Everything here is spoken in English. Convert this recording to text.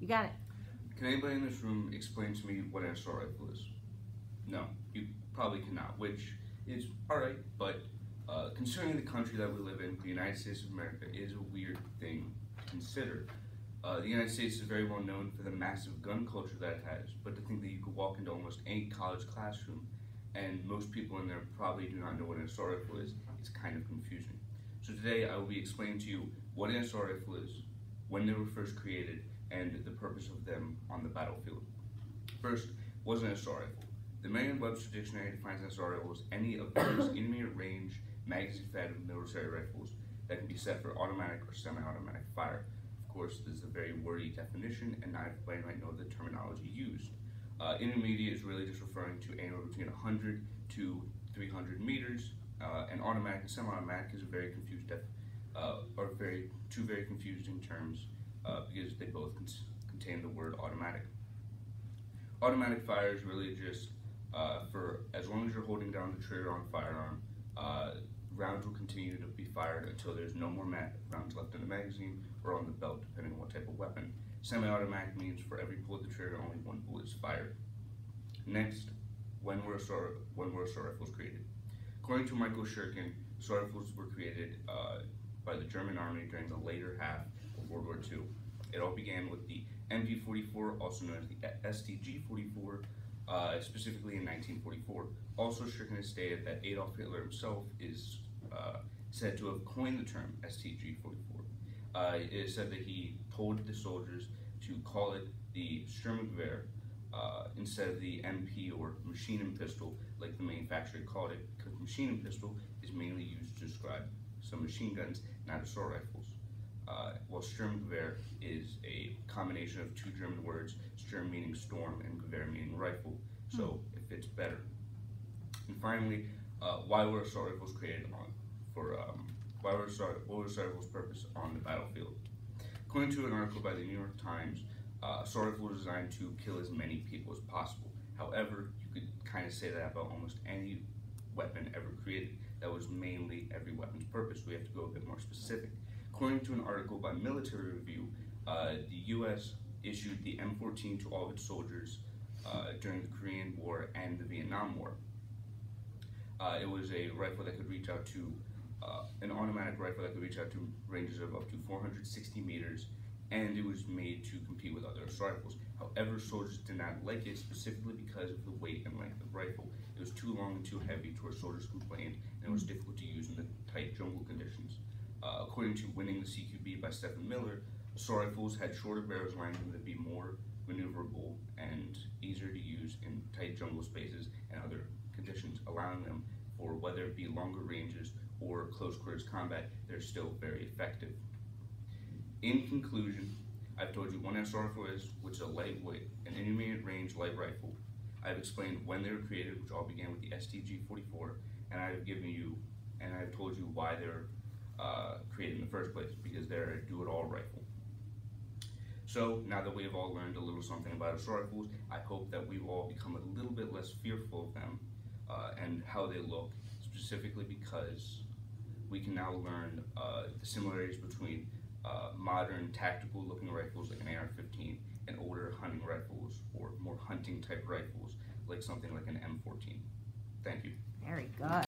You got it. Can anybody in this room explain to me what an assault rifle is? No, you probably cannot, which is alright, but uh, considering the country that we live in, the United States of America, is a weird thing to consider. Uh, the United States is very well known for the massive gun culture that it has, but to think that you could walk into almost any college classroom and most people in there probably do not know what an assault rifle is, it's kind of confusing. So today I will be explaining to you what an assault rifle is, when they were first created, and the purpose of them on the battlefield. First, was an rifle? The Merriam-Webster Dictionary defines an rifle as any of those intermediate range magazine-fed military rifles that can be set for automatic or semi-automatic fire. Of course, this is a very wordy definition, and not everybody might know the terminology used. Uh, intermediate is really just referring to anywhere between 100 to 300 meters, uh, and automatic and semi-automatic is a very confused, uh, or very two very confusing terms uh, because they both con contain the word automatic. Automatic fire is really just uh, for as long as you're holding down the trigger on firearm, uh, rounds will continue to be fired until there's no more rounds left in the magazine or on the belt, depending on what type of weapon. Semi-automatic means for every pull of the trigger, only one bullet is fired. Next, when were assault, when were assault rifles created? According to Michael Shurkin, assault rifles were created uh, by the German army during the later half of World War II. It all began with the MP-44, also known as the STG-44, uh, specifically in 1944. Also, Shurkin has stated that Adolf Hitler himself is uh, said to have coined the term STG-44. Uh, it is said that he told the soldiers to call it the Sturmgewehr uh, instead of the MP or machine and pistol like the manufacturer called it, because machine and pistol is mainly used to describe some machine guns, not assault rifles. Uh, while Sturmgewehr is a combination of two German words, Sturm meaning storm and Gewehr meaning rifle, so mm. it fits better. And finally, uh, why were assault rifles created on for um, why were assault, what was assault rifles' purpose on the battlefield? According to an article by the New York Times, uh, assault rifle was designed to kill as many people as possible. However, you could kind of say that about almost any weapon ever created. That was mainly every weapon's purpose. We have to go a bit more specific. According to an article by Military Review, uh, the U.S. issued the M14 to all of its soldiers uh, during the Korean War and the Vietnam War. Uh, it was a rifle that could reach out to, uh, an automatic rifle that could reach out to ranges of up to 460 meters, and it was made to compete with other rifles. However, soldiers did not like it specifically because of the weight and length of the rifle. It was too long and too heavy to where soldiers complained, and it was difficult to use in the tight jungle conditions. Uh, according to Winning the CQB by Stephen Miller, assault rifles had shorter barrels allowing them to be more maneuverable and easier to use in tight jungle spaces and other conditions, allowing them for whether it be longer ranges or close quarters combat, they're still very effective. In conclusion, I've told you one assault rifle is, which is a lightweight, an intermediate range light rifle. I've explained when they were created, which all began with the STG-44, and I've given you, and I've told you why they're uh, created in the first place, because they're a do-it-all rifle. So now that we have all learned a little something about assault rifles, I hope that we've all become a little bit less fearful of them uh, and how they look, specifically because we can now learn uh, the similarities between uh, modern tactical looking rifles like an AR-15 and older hunting rifles or more hunting type rifles like something like an M14. Thank you. Very good.